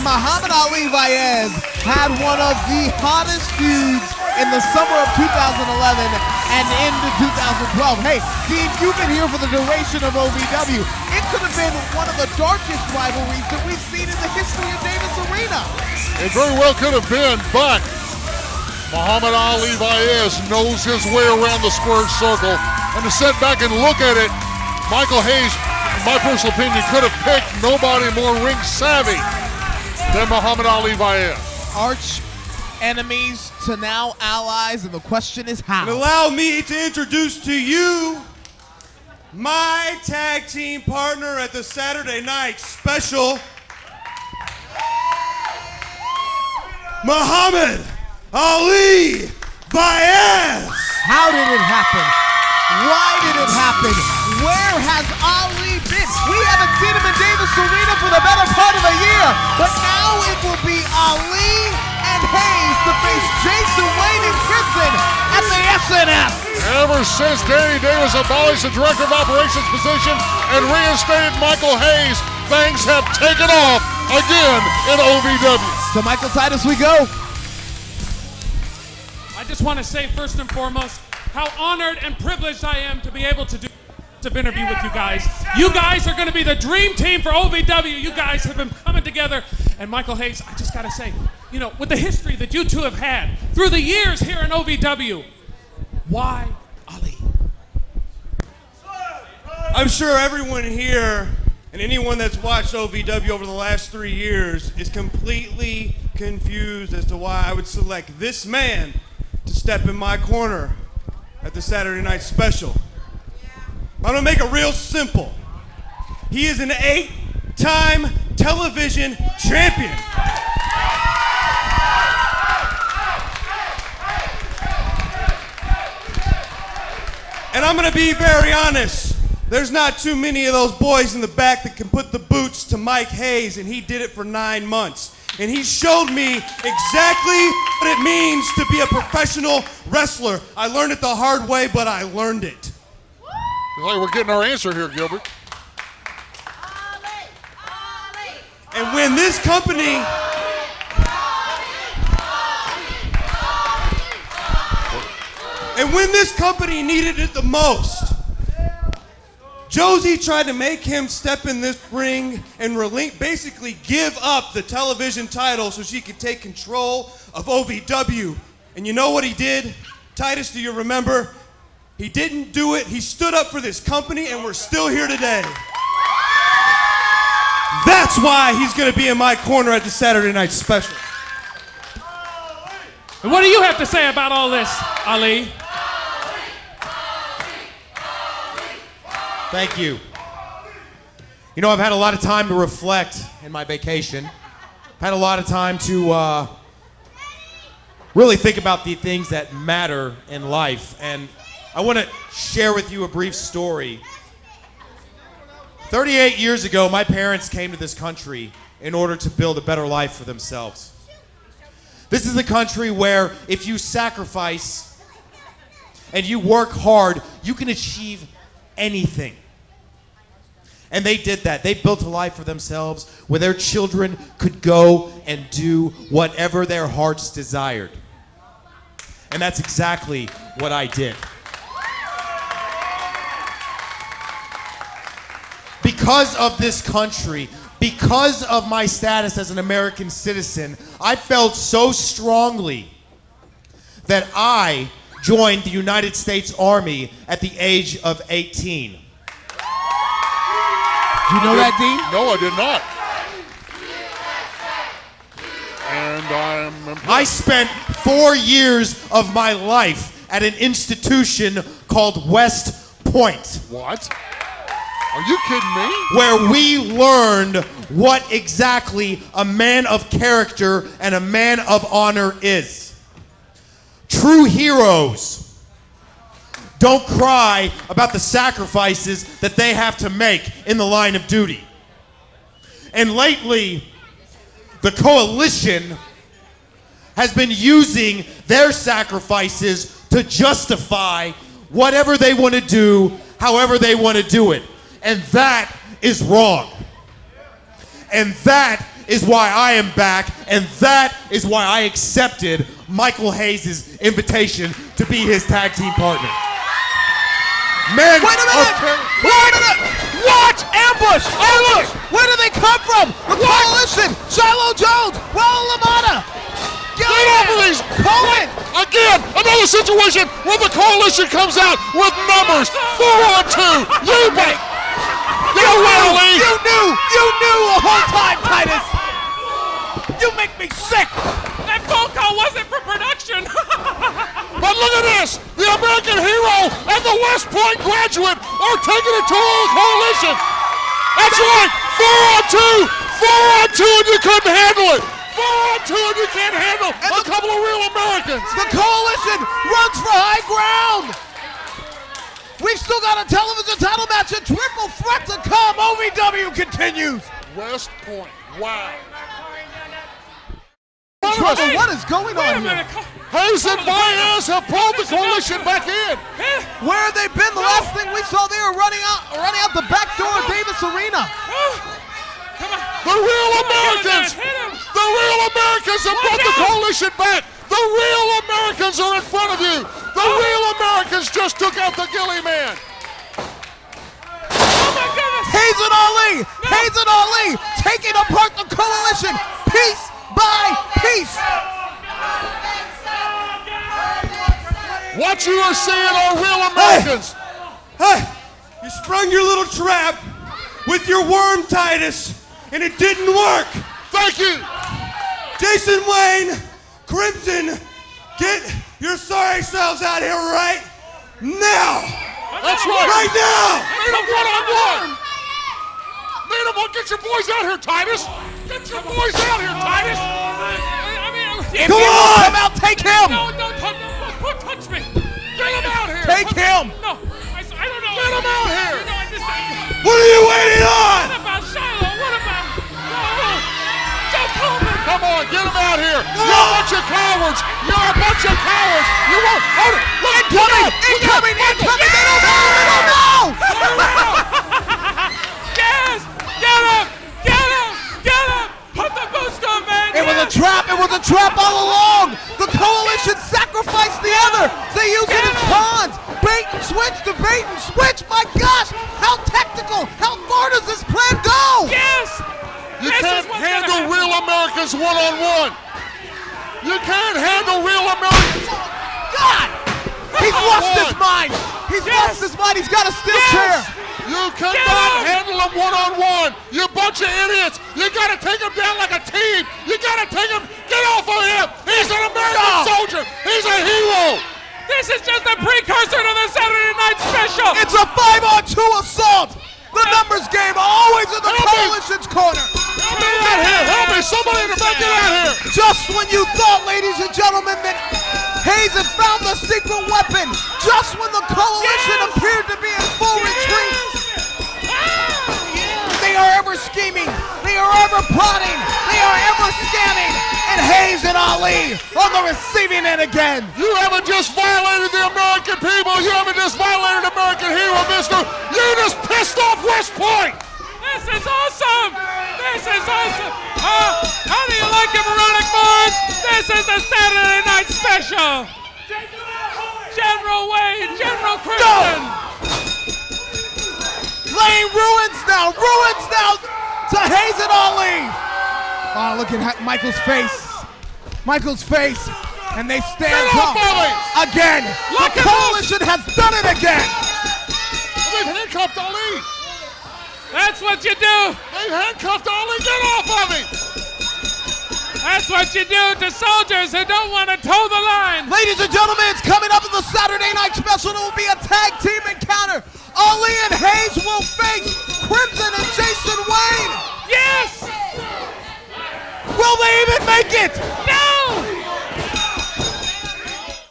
Mohamad Ali Vaez had one of the hottest feuds in the summer of 2011 and into 2012. Hey, Dean, you've been here for the duration of OVW. It could have been one of the darkest rivalries that we've seen in the history of Davis Arena. It very well could have been, but Mohamad Ali Vaez knows his way around the squared circle. And to sit back and look at it, Michael Hayes, in my personal opinion, could have picked nobody more ring savvy than Mohamad Ali Vaez. Arch enemies to now allies, and the question is how. And allow me to introduce to you my tag team partner at the Saturday night special, Mohamad Ali Vaez. How did it happen? Why did it happen? Where has Ali been? We haven't seen him in Davis Arena for the better part of a year, but now it will be Ali and Hayes to face Jason Wayne and Kitson at the SNF. Ever since Danny Davis abolished the director of operations position and reinstated Michael Hayes, things have taken off again in OVW. To Michael Titus we go. I just want to say first and foremost how honored and privileged I am to be able to do this interview with you guys. You guys are going to be the dream team for OVW. You guys have been coming together. And Michael Hayes, I just got to say, you know, with the history that you two have had through the years here in OVW, why Ali? I'm sure everyone here and anyone that's watched OVW over the last three years is completely confused as to why I would select this man to step in my corner at the Saturday night special. I'm gonna make it real simple. He is an eight time television champion. And I'm gonna be very honest. There's not too many of those boys in the back that can put the boots to Mike Hayes, and he did it for nine months. And he showed me exactly what it means to be a professional wrestler. I learned it the hard way, but I learned it. Like we're getting our answer here, Gilbert. And when this company And when this company needed it the most, Josie tried to make him step in this ring and basically give up the television title so she could take control of OVW. And you know what he did? Titus, do you remember? He didn't do it. He stood up for this company, and we're still here today. That's why he's going to be in my corner at the Saturday night special. And what do you have to say about all this, Ali? Thank you. You know, I've had a lot of time to reflect in my vacation. I've Had a lot of time to uh, really think about the things that matter in life. And I want to share with you a brief story. 38 years ago, my parents came to this country in order to build a better life for themselves. This is a country where if you sacrifice and you work hard, you can achieve anything. And they did that. They built a life for themselves where their children could go and do whatever their hearts desired. And that's exactly what I did. Because of this country, because of my status as an American citizen, I felt so strongly that I joined the United States Army at the age of 18. Do you know that, Dean? No, I did not. And I'm impressed. I spent four years of my life at an institution called West Point, What? Are you kidding me? where we learned what exactly a man of character and a man of honor is. True heroes don't cry about the sacrifices that they have to make in the line of duty. And lately, the coalition has been using their sacrifices to justify whatever they want to do, however they want to do it. And that is wrong. And that is why I am back, and that is why I accepted Michael Hayes' invitation to be his tag team partner. Man, Wait a minute! of- Wait a minute! What? Ambush! Ambush! Where do they come from? The coalition! Shiloh Jonze! Raul LaMatta! Get off of these! Cohen! Again, another situation where the coalition comes out with numbers. Four on two. You make. Get away, Ali. You knew! You knew the whole time, Titus! You make me sick! That phone call wasn't for production. But look at this. The American hero and the West Point graduate are taking it to the coalition. That's right. Four on two. Four on two, and you couldn't handle it. Four on two, and you can't handle a couple of real Americans. The coalition runs for high ground! We've still got a television title match and triple threat to come. OVW continues. West Point. Wow. What is going Wait on here? Hayes and Vaez have pulled the coalition back in. Where have they been? The last thing we saw, they were running out, running out the back door of Davis Arena. Come on. The real Americans. The real Americans have brought the coalition back. The real Americans are in front of you. The real Americans just took out the Gilly Man. Oh my goodness. Hayes and Ali, Hayes and Ali, taking apart the coalition, piece by piece. What you are seeing are real Americans. Hey, you sprung your little trap with your worm, Titus, and it didn't work. Thank you. Jason Wayne, Crimson, get your sorry selves out here right now. That's right. Right now. Meet them one on one. Meet them one. Get your boys out here, Titus. Get your boys out here, Titus. I mean, If Come will on! come out, take him. No, don't touch, don't touch me. Get them out here. Take him. No, I, I don't know. Get him out here. You know, just, I, What are you waiting on? what about Shiloh? What about no, Joe Coleman? Come on, get them out here. You're a bunch of cowards. You're a bunch of cowards. You won't. Hold it. Look, Incoming, incoming, incoming. Was a trap all along. The coalition sacrificed the other. They use it as pawns. Bait and switch to bait and switch. My gosh, how technical. How far does this plan go? Yes! You This can't handle real Americans one on one. You can't handle real Americans. God! He's lost his mind. He's Yes. lost his mind. He's got a steel Yes. chair. You cannot handle them one on one. You bunch of idiots. You gotta take them down like a team. You gotta take them. Get off of him. He's an American No. soldier. He's a hero. This is just a precursor to the Saturday Night Special! It's a five-on-two assault. The numbers game always in the Help me. coalition's corner. Help me out here. Help me. Somebody in the back, get out here. Just when you thought, ladies and gentlemen, that Hayes had found the secret weapon, just when the coalition Yes. appeared to be are plotting, they are ever scamming, and Hayes and Ali on the receiving end again. You haven't just violated the American people. You haven't just violated American hero, mister. You just pissed off West Point. This is awesome! This is awesome! Uh, how do you like it, Veronica Mars? This is the Saturday Night Special! General Wayne, General Christian! Laying ruins now, ruins now to Hayes and Ali. Oh, look at Michael's face. Michael's face. And they stand up again. Lock the him up. coalition has done it again. They've handcuffed Ali. That's what you do! They've handcuffed Ali. Get off of me. That's what you do to soldiers who don't want to toe the line! Ladies and gentlemen, it's coming up in the Saturday night special. It will be a tag team encounter. Ali and Hayes will face even make it?